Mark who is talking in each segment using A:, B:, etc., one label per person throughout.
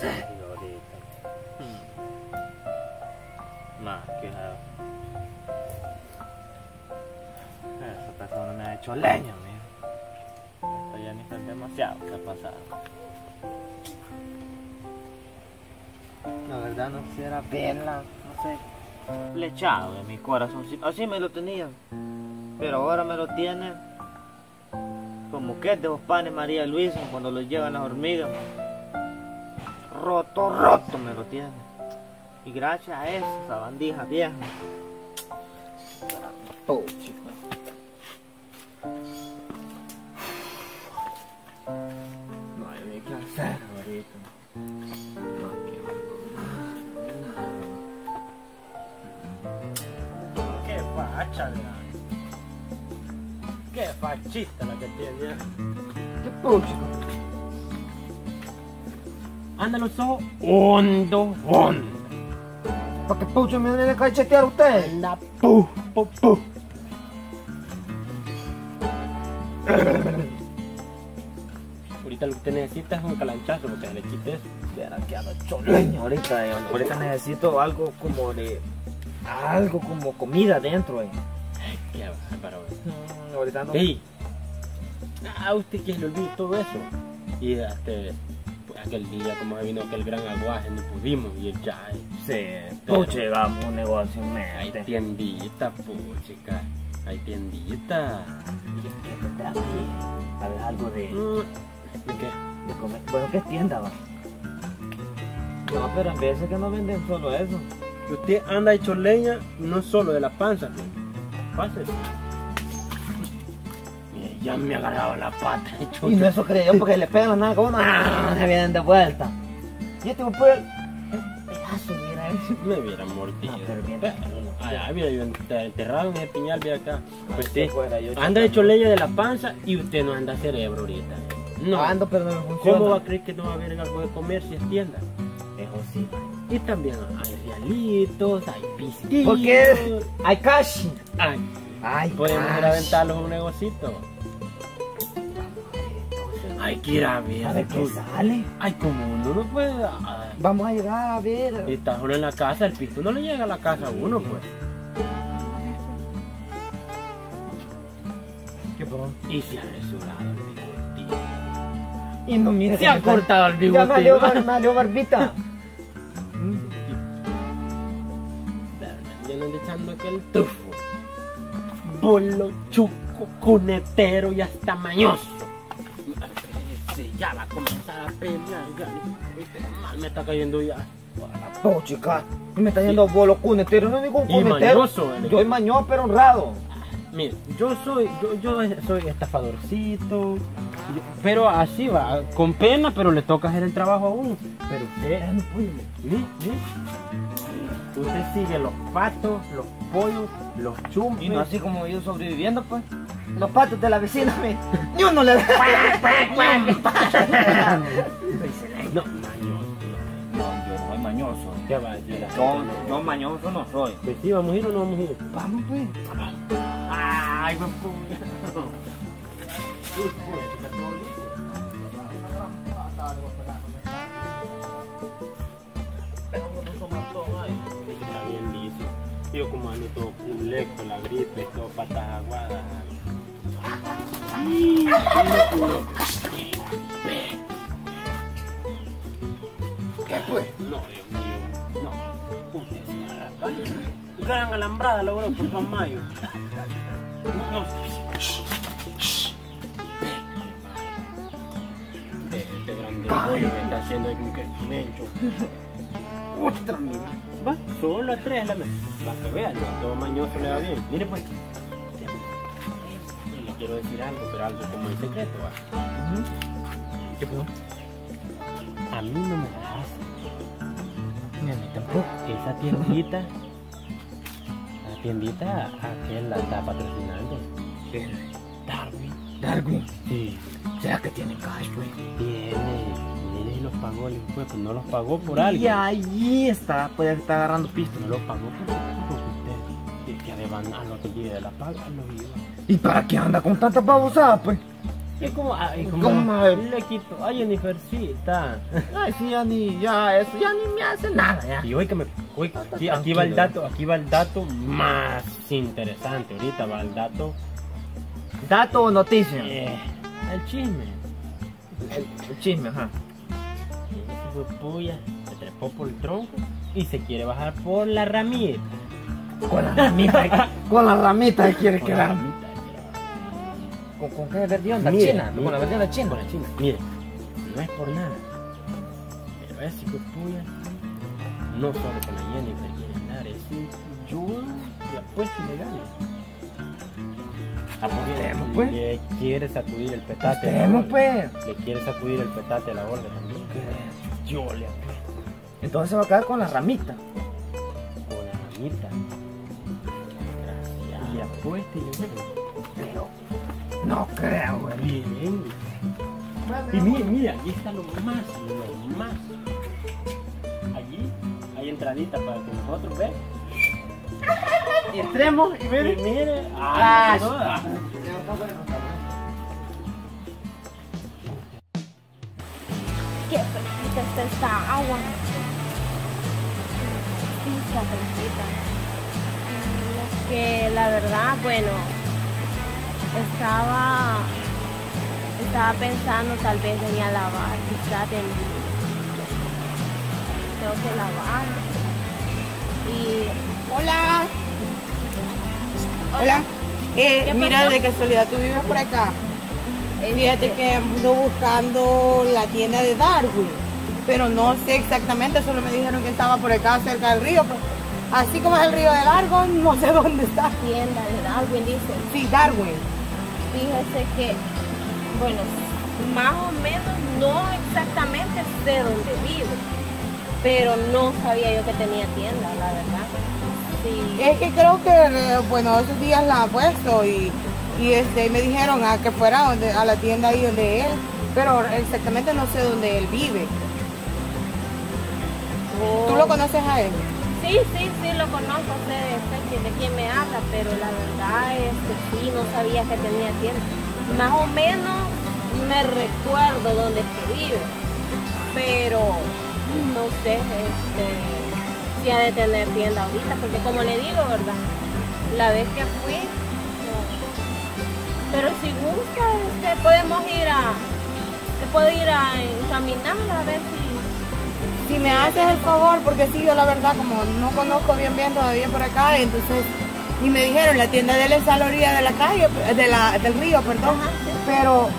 A: serio ahorita. Hmm. Más que nada. Esa persona me ha hecho leña, mira. Ya ni fue demasiado que ha pasado. La verdad no quisiera verla, no sé, flechado de mi corazón. Así me lo tenía. Pero ahora me lo tiene como que de los panes María Luisa cuando los llevan las hormigas. Roto, roto me lo tiene. Y gracias a esa bandija vieja. Oh. No hay ni qué hacer ahorita. Qué facha. Qué fachita la que tiene.
B: ¿Qué pucho?
A: Anda los ojos hondo, hondo.
B: ¿Para qué pucho me viene a cachetear usted?
A: Anda, pu, pu, pu. Ahorita lo que usted necesita es un calanchazo porque le quites.
B: Verá que ahorita, eh. Ahorita necesito algo como de... Algo como comida dentro, eh.
A: Qué bárbaro.
B: Mm, ahorita ando...
A: Ey, a usted que le olvidó todo eso. Y pues, aquel día, como se vino aquel gran aguaje, no pudimos ir ya. eh.
B: Sí, puche, vamos, un negocio
A: Hay tiendita, puchica. Hay tiendita.
B: A ver, algo de,
A: Mm, ¿De qué?
B: de comer. Bueno, ¿qué tienda va? No, pero en veces que no venden solo eso.
A: Usted anda hecho leña no solo de la panza. Pásese. Ya me ha agarrado la pata. hecho
B: Y no eso creo yo porque le pegan la nalga a uno. ¡ah! Se vienen de vuelta. Y este fue el pedazo, mira eso.
A: Me hubiera mordido.
B: No, pero bien.
A: Allá hubiera yo enterrado en el piñal de acá. Pues sí.
B: Fuera, yo
A: Anda hecho leña de la panza y usted no anda cerebro ahorita. No.
B: Ando, pero no me funciona.
A: ¿Cómo va a creer que no va a haber algo de comer si es tienda?
B: Eso sí.
A: Y también hay realitos, hay pistillos.
B: Porque hay cash.
A: Ay,
B: Ay,
A: podemos ir a aventarlos un negocito. Hay que ir a ver.
B: A ver qué sale.
A: Ay, como uno no puede. ah,
B: Vamos a llegar a
A: Y
B: ver.
A: está solo en la casa, el pisto no le llega a la casa a uno, pues.
B: ¿Qué pasó?
A: Y se ha resurado el bigotito.
B: Y no mire
A: Se ha cortado el
B: Ya bar- me dio barbita.
A: Ya ando echando aquel tufo. Bolo, chuco, cunetero y hasta mañoso. Sí, ya va a comenzar a pelear. ya. Este mal me está cayendo ya.
B: Chica. Me está yendo bolo cunetero. No digo un cunetero. Yo soy mañoso, pero honrado.
A: Mire, yo soy, yo, yo soy estafadorcito, yo- pero así va, con pena, pero le toca hacer el trabajo a uno. Pero usted, ¿sí? ¿sí? Usted sigue los patos, los pollos, los chumpes.
B: Y no así como yo sobreviviendo, pues. Los patos de la vecina, me. Ni uno le da.
A: No, mañoso.
B: No, yo no soy mañoso.
A: ¿Qué va a decir?
B: Yo, yo mañoso no soy.
A: Pues sí, vamos a ir o no vamos a ir.
B: Vamos, pues.
A: Ay. Está bien liso. Yo como ando todo culé con la gripe todo patas aguadas.
B: ¿Qué fue?
A: No, Dios mío, no. Gran alambrada logró por Juan Mayo. No. Este grande pollo me está haciendo ahí como que mencho.
B: Otra, mira.
A: Va, solo a tres la mesa. Para que vean, todo mañoso le va bien. Mire pues. Quiero decir algo, pero algo como en secreto. ¿va?
B: ¿Qué pasó?
A: A mí no me hace.
B: Ni a mí tampoco.
A: Esa tiendita, la tiendita, aquel la está patrocinando. Darwin.
B: Darwin.
A: Sí.
B: ¿Será que tiene cash, pues?
A: Tiene. Los pagó el pues, pues no los pagó por algo.
B: Y ahí está, puede estar agarrando pistas.
A: No los pagó por usted. Que que de van a lleve de la paga.
B: ¿Y para qué anda con tanta babosadas, pues?
A: Y como,
B: ¿Cómo?
A: le quito, ay Jennifercita.
B: Ay, sí, ya ni, ya, eso ya ni me hace nada, ya.
A: Y hoy que me, hoy,
B: Está
A: aquí, aquí va el dato, aquí va el dato más interesante. Ahorita va el dato,
B: Dato o noticia.
A: eh, el chisme.
B: El, el chisme, ajá.
A: Se trepó por el tronco y se quiere bajar por la ramita.
B: Con la ramita, con la ramita quiere
A: Por la
B: quedar.
A: ramita quiere.
B: ¿Con, con qué verdionda
A: Mire,
B: china? Con la verdionda china.
A: Con la china. Mire, no es por nada. Pero hijo de puya, no solo con la Jennifer quiere andar, es yo de apuesta ilegal.
B: Apostemos, pues.
A: Le quiere sacudir el petate.
B: Apostemos, pues.
A: Le quiere sacudir el petate a la Olga también. Yo le apuesto
B: Entonces se va a quedar con la ramita.
A: con la ramita. Y apuesta ilegal.
B: Pero no creo, güey.
A: Bien. Y mire, mire, allí está lo más, lo más. Allí hay entradita para que nosotros veamos.
B: Y entremos y
A: Y
B: mire.
A: mire,
B: Ah.
C: Qué fresquita está esta agua. Fresquita. Mm, es Que la verdad, bueno, estaba, estaba pensando tal vez venir a lavar, quizás en- tengo que lavar. Y
D: Hola. Hola. Eh,
C: ¿Qué
D: mira, de casualidad tú vives por acá. Eh, Fíjate que ando buscando la tienda de Darwin, pero no sé exactamente, solo me dijeron que estaba por acá cerca del río. pero así como es el río de Largo, no sé dónde está.
C: tienda de Darwin dice,
D: Sí, Darwin.
C: Fíjese que, bueno, más o menos, no exactamente sé dónde vive, pero no sabía yo que tenía tienda, la verdad. Sí.
D: Es que creo que, bueno, esos días la han puesto y, y este, me dijeron a que fuera donde, a la tienda ahí donde él, pero exactamente no sé dónde él vive. ¿Tú lo conoces a él?
C: Sí, sí, sí, lo conozco, sé de, sé de quién me habla, pero la verdad es que sí, no sabía que tenía tienda. Más o menos me recuerdo dónde es que vive, pero no sé este, si ha de tener tienda ahorita, porque como le digo, ¿verdad? La vez que fui, no. pero si gusta, este, podemos ir a, se puede ir a encaminar a ver si...
D: Si me haces el favor, porque sí, yo la verdad, como no conozco bien bien todavía por acá, entonces, y me dijeron, la tienda de él está a la orilla de la calle, de la, del río, perdón,
C: Ajá, sí.
D: pero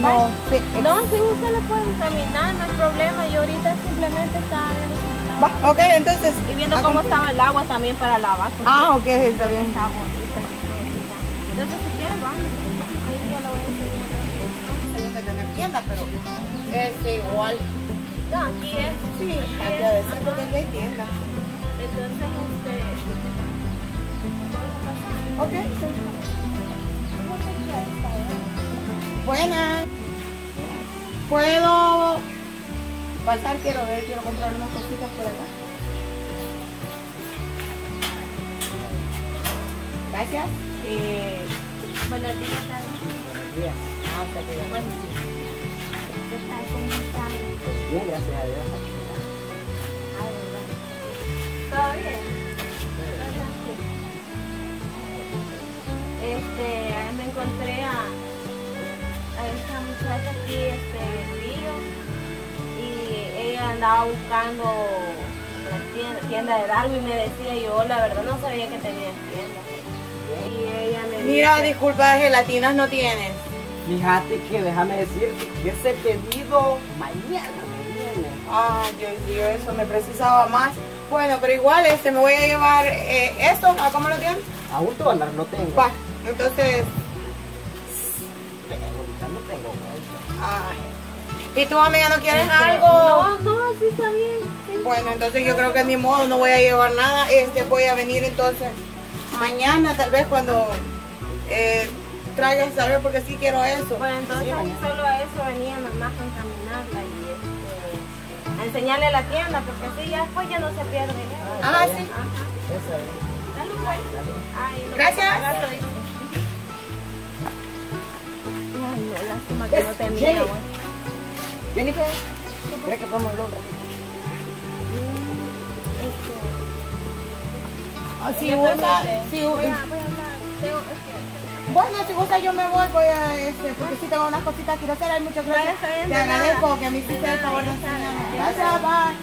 D: no, sí,
C: No, si usted le puede examinar, no hay problema. Yo ahorita simplemente estaba viendo,
D: va, ok, entonces,
C: y viendo cómo estaba el agua también para lavar.
D: Ah, ok, está bien.
C: Está bonita. Entonces, si quiere, vamos. Ahí yo lo voy a enseñar.
D: Que tener tienda, pero es igual.
C: No, aquí es.
D: Sí,
C: aquí
D: a veces porque hay tienda.
C: Entonces, este.
D: Ok,
C: ¿Cómo se quiere esta, eh?
D: buenas. ¿Puedo pasar? Quiero ver, quiero comprar unas cositas por acá. Gracias.
C: Eh, buenos días.
D: Ah, está bien.
C: Bueno, ¿qué tal? ¿Cómo están?
D: Bien, gracias a Dios.
C: ¿Todo bien? Este, me encontré a, a esta muchacha aquí, este, Río, y ella andaba buscando la tienda, tienda de Darwin y me decía yo, la verdad no sabía que tenía tienda. Y ella me
D: Mira,
C: dice,
D: disculpa, gelatinas no tienes.
E: Fíjate que déjame decirte que ese pedido mañana me viene.
D: Ay, Dios mío, eso me precisaba más. Bueno, pero igual este me voy a llevar eh, esto, ¿a cómo lo tienes?
E: A un dólar no tengo.
D: Va, entonces,
E: Pero ahorita no tengo. güey.
D: ay. ¿Y tu amiga no quieres
C: este,
D: algo?
C: No, no, sí está bien.
D: Bueno, entonces yo creo que ni modo, no voy a llevar nada. Este, voy a venir entonces mañana, tal vez cuando eh, traigas saber, porque sí quiero eso.
C: Bueno, entonces
D: Sí,
C: ahí solo a eso venía mamá a encaminarla y este, a enseñarle la tienda, porque así ya después ya no se pierde.
D: Ah, sí.
C: Ajá.
E: Eso es.
C: Dale un buen. Ay,
D: Gracias.
C: Ay, no, lástima que no te mira, güey.
E: Jennifer, ¿crees que podemos un ratito?
D: Ah, Si gusta, si
C: Voy
D: Bueno, si gusta yo me voy, voy a, este, porque sí tengo unas cositas que quiero hacer, hay muchas gracias. Te
C: nada.
D: agradezco que me hiciste el favor de enseñarme. Gracias, bye.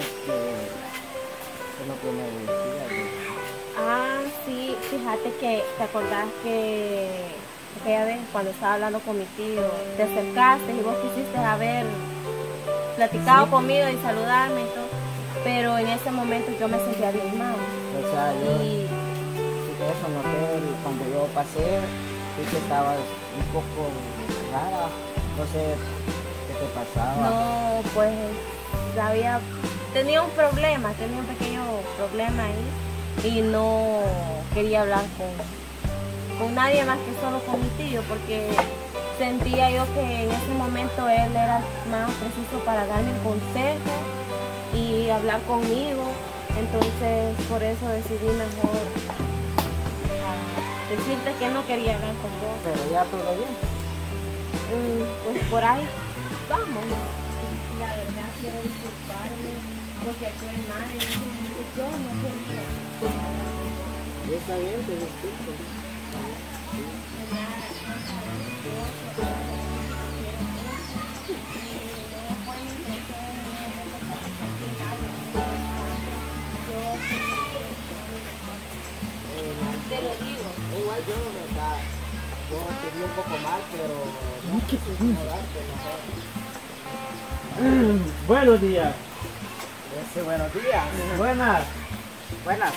E: Este, es lo que me decía. que-
C: Ah, sí, fíjate que te acordás que aquella vez cuando estaba hablando con mi tío, te acercaste y vos quisiste haber platicado conmigo y saludarme y todo, pero en ese momento yo me sentía bien mal.
E: O sea, yo
C: Y
E: eso noté cuando yo pasé, vi que estabas un poco rara. No sé qué te pasaba.
C: no, pues había, tenía un problema, tenía un pequeño problema ahí y no quería hablar con, con nadie más que solo con mi tío porque sentía yo que en ese momento él era más preciso para darme un consejo y hablar conmigo. Entonces por eso decidí mejor ah, decirte que no quería hablar con vos.
E: Pero ya todo bien.
C: Mm, pues por ahí vamos. La verdad quiero disculparme porque en ese momento. Yo no quería.
E: Está bien, te disculpo.
C: Te lo digo.
E: Igual yo, te vi un poco mal, pero no quise incomodarte, mejor.
A: Buenos días.
E: Ese, buenos días. Buenas. Buenas.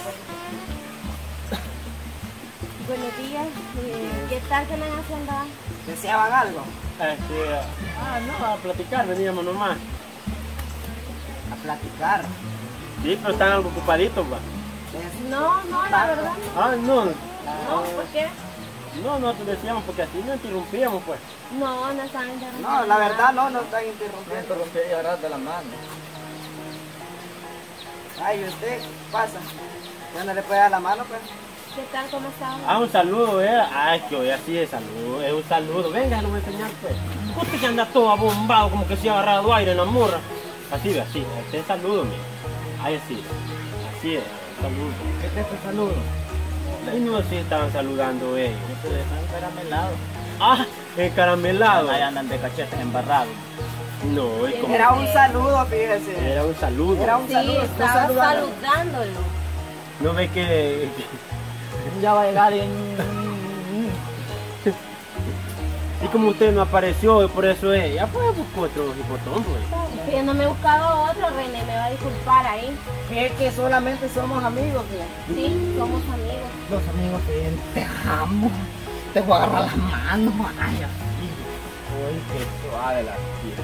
C: Buenos días. eh, ¿Qué tal que andan haciendo?
E: ¿Deseaban algo?
A: Este, ah, no, a platicar veníamos nomás.
E: A platicar.
A: Sí, pero están algo ocupaditos, va.
C: No, no, la verdad no.
A: Ah, no,
C: No, ¿por qué?
A: no, no te decíamos porque así no interrumpíamos, pues.
C: No, no están interrumpiendo.
E: No, la verdad no, no están interrumpiendo. interrumpí y agarrar de la mano. Ay, ¿y usted? ¿Qué pasa? ¿Ya no le puede dar la mano, pues?
C: ¿Qué tal? ¿Cómo están?
A: Ah, un saludo, eh. Ay, que hoy así es saludo, es un saludo. Venga, no me enseñar, pues. Usted que anda todo abombado, como que se ha agarrado aire en la morra. Así ve, así. Este es saludo, mira. Ay, así. Así es, saludo.
E: ¿Qué te este saludo?
A: Y no sé, estaban saludando ellos.
E: Están caramelados.
A: Ah, encaramelado.
E: Ahí andan de cachetes embarrados.
A: No, es como...
E: Era un saludo, fíjese.
A: Era un saludo.
E: Era un
C: Sí,
E: saludo.
C: estaba saludándolo.
A: No ve que...
E: Ya va a llegar en...
A: Y como usted no apareció, por eso ella pues buscó otro hipotón, pues.
C: Yo no me he buscado otro, René, me va a disculpar ahí.
E: Es que solamente somos amigos.
C: Sí, somos amigos.
E: Los amigos te, te amo. Te voy a agarrar las manos. Ay, así.
A: Uy, qué suave la piel.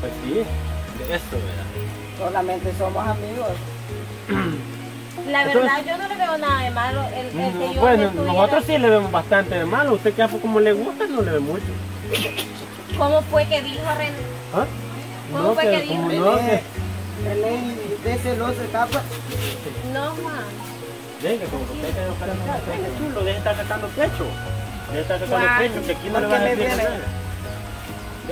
A: Pues sí, de eso, ¿verdad?
E: Solamente somos amigos.
C: La
A: Entonces-
C: verdad, yo no le veo nada de malo. El, el que
A: No,
C: yo
A: bueno,
C: estuviera-
A: nosotros sí le vemos bastante de malo. Usted que como le gusta, no le ve mucho.
C: ¿Cómo fue que dijo René?
A: ¿Ah?
C: ¿Cómo fue que dijo?
A: no,
E: Él
A: que...
E: es- él es de celoso, está pues.
C: No, Juan.
A: Venga, como que usted quedó para acá. Venga, chulo, deje de estar sacando pecho. Deje de estar sacando pecho, que aquí no le
E: ¿por
A: van a decir nada.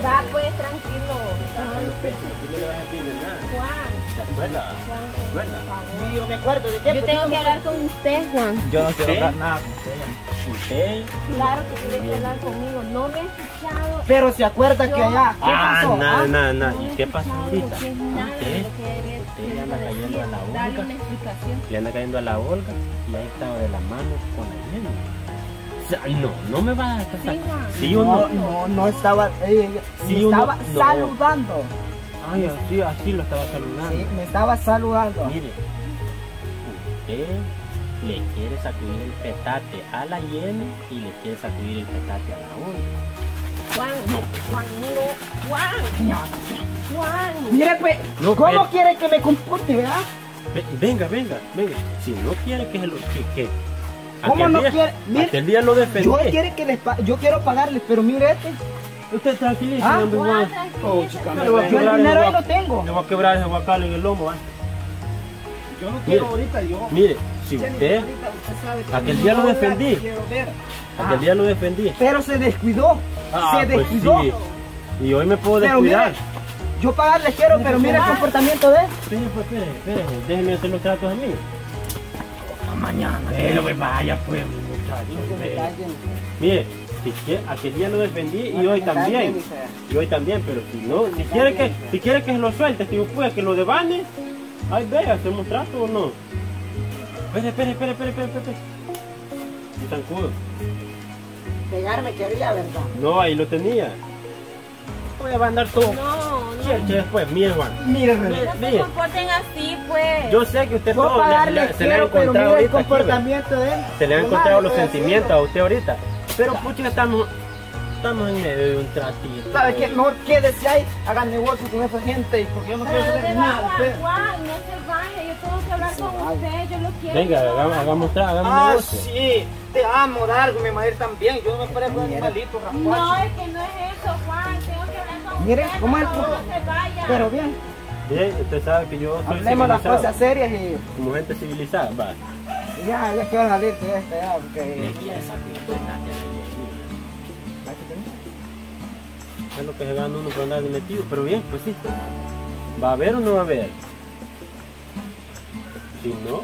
C: Va, pues, tranquilo.
A: Sacando pecho, aquí no le van a decir nada.
C: Juan,
E: Yo me acuerdo de qué.
C: Yo tengo que hablar con usted, Juan.
E: Yo no
A: quiero hablar
E: nada con usted.
A: ¿Usted?
C: Claro que tiene que hablar conmigo. No me he escuchado.
E: Pero se acuerda que allá. ¿Qué
A: Ah, nada, nada, nada. ¿Y qué pasó le anda cayendo a la
C: Dale
A: Olga.
C: una explicación.
A: Le anda cayendo a la Olga y ahí estaba de la mano con la sea, no, no me va a casar.
C: Sí, Juan.
A: ¿Sí o
E: No,
A: no?
E: no, no estaba. eh,
A: Sí,
E: estaba
A: no.
E: saludando.
A: Ay, así, así lo estaba saludando.
E: Sí, me estaba saludando.
A: Mire, usted le quiere sacudir el petate a la Jenny y le quiere sacudir el petate a la Olga.
C: Juan, Juan, no. Juan, Juan.
E: Mire, pues,
A: No,
E: ¿cómo
A: pero-
E: quiere que me comporte, verdad?
A: Ve- Venga, venga, venga. Si no quiere que se lo que, que
E: ¿Cómo no
A: día-
E: quiere? Mire,
A: aquel día lo defendí.
E: Yo quiere que les yo quiero pagarles, pero mire este.
A: Usted tranquilice,
E: Ah,
A: hombre,
C: Juan,
A: Juan.
C: tranquilo.
A: le voy a
E: Yo el
A: quebrar
E: dinero ahí lo tengo.
A: Le voy a quebrar ese guacal en el lomo, ¿va?
E: Yo no
A: quiero
E: ahorita, yo.
A: Mire, si usted, aquel día lo defendí, aquel día lo defendí.
E: Pero se descuidó.
A: Ah,
E: se
A: pues
E: descuidó.
A: Y hoy me puedo descuidar.
E: yo pagarle quiero, pero mire el comportamiento de él.
A: Espere, pues, espere, espere, déjeme hacer los tratos a mí.
B: Mañana.
A: Pero vaya pues, muchacho. ve. Mire, si quiere, aquel día lo defendí y hoy también. Y hoy también, pero si no, si quiere que, si quiere que lo suelte, si puede que lo devane, ay ve, hacemos trato o no. Espere, espere, espere, espere, espere, espere. Un zancudo.
E: Pegarme quería, ¿verdad?
A: No, ahí lo tenía. Voy a andar todo.
C: No, no.
A: Che, che, después, mire Juan.
E: Mire,
C: No se comporten así, pues.
A: Yo sé que usted todo
E: pagarle
A: se le ha encontrado
E: el
A: ve.
E: comportamiento de él.
A: Se le han encontrado los sentimientos a usted ahorita. Pero pucha, estamos, estamos en medio de un tratito.
E: haciendo. ¿Sabe qué? Mejor quédese ahí, hagan negocio con esa gente, porque yo no quiero
C: ¿dónde
E: nada.
C: Juan? No se vaya, yo tengo que hablar con usted, yo lo quiero.
A: Venga, hagamos, hagamos, hagamos
E: Ah,
A: negocio.
E: sí, te amo, Dargo, mi madre también. Yo no me parezco un animalito,
C: No,
E: rascuacho.
C: es que no es eso, Juan. Tengo que hablar con
E: Mire,
C: usted.
E: ¿cómo es?
C: por favor, No se vaya.
E: Pero bien,
A: Bien, usted sabe que yo soy
E: hablemos las cosas serias y
A: Como gente civilizada, va.
E: ya, ya quiero salir de esta, ya, porque...
A: Es lo que se gana uno por andar de metido. Pero bien, pues sí. ¿Va a haber o no va a haber? Si no,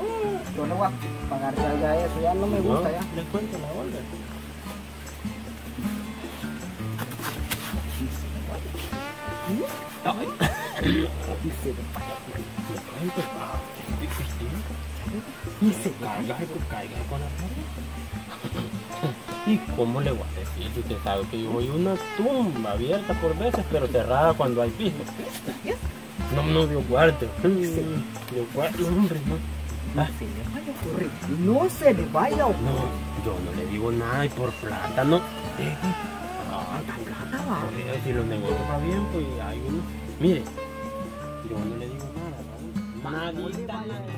E: Yo le voy a pagar ya, eso, ya no me
A: no,
E: gusta ya.
A: le cuento la onda. ¿Y cómo le voy a decir? Si usted sabe que yo voy una tumba abierta por veces, pero cerrada cuando hay piso. No, no, Dios guarde. Dios guarde, hombre, no. Ah,
E: No se le vaya a
A: no, yo no le digo nada y por plata no. Ah. Si los negocios va bien, pues hay uno. Mire, yo no le digo nada, ¿no? Nadita.